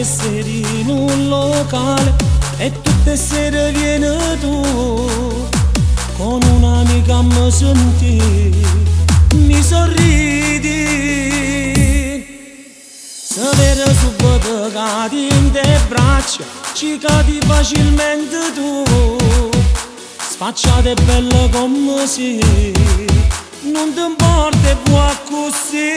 tutte sere in un locale e tutte sere vieni tu con un'amica mi senti, mi sorridi. Sapere subito che in te braccia ci cadi facilmente tu. Sfacciate belle come si non ti importa vuoi così.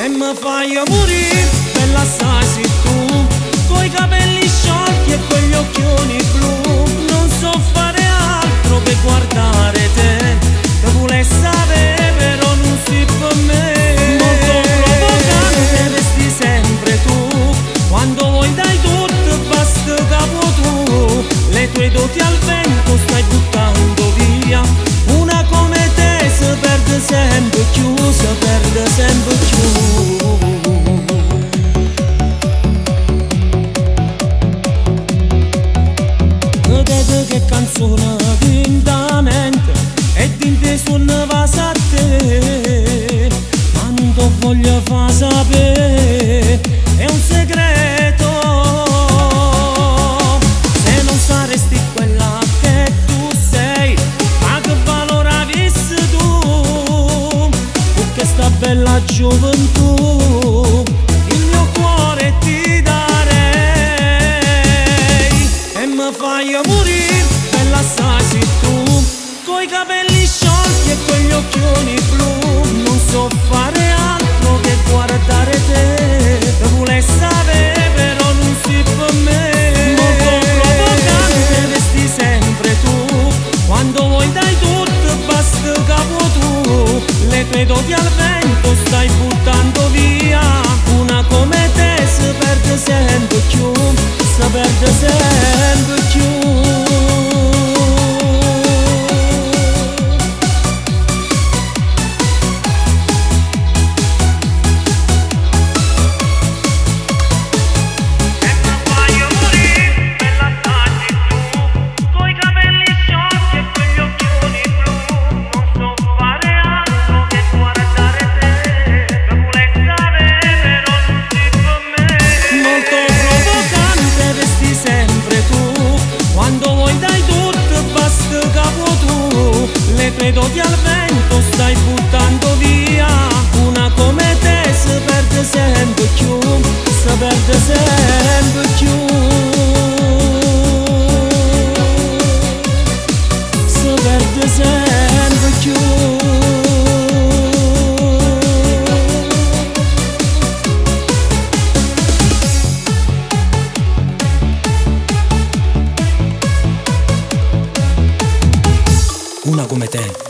E mi fai morire bella sai tu. Coi capelli sciolti e quegli occhioni blu. Non so fare altro che guardare te. Che vuole sapere però non si per me molto provocante. Vesti sempre tu. Quando vuoi dai tutto basta capo tu. Le tue doti al vento che canzone lentamente e din te suonava a te. Ma non ti voglio far sapere, è un segreto. Se non saresti quella bella gioventù bella sai tu. Coi capelli sciolti e quegli occhioni blu. Non so fare altro che guardare te. Vuole sapere però non si per me molto provocante resti sempre tu. Quando vuoi dai tutto basta capo tu. Le tue doti al vento stai buttando via. Una come te si perde sempre più Si perde sempre una come te.